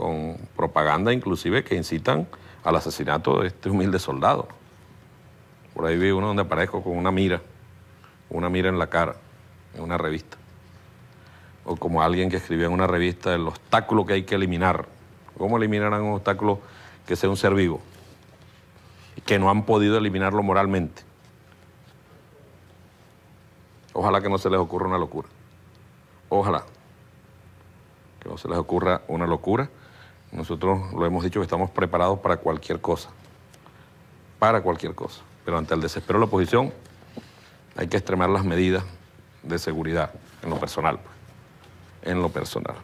con propaganda inclusive que incitan al asesinato de este humilde soldado. Por ahí vi uno donde aparezco con una mira, una mira en la cara, en una revista. O como alguien que escribía en una revista el obstáculo que hay que eliminar. ¿Cómo eliminarán un obstáculo que sea un ser vivo? Que no han podido eliminarlo moralmente. Ojalá que no se les ocurra una locura. Ojalá que no se les ocurra una locura. Nosotros lo hemos dicho que estamos preparados para cualquier cosa. Para cualquier cosa. Pero ante el desespero de la oposición hay que extremar las medidas de seguridad en lo personal. pues, En lo personal.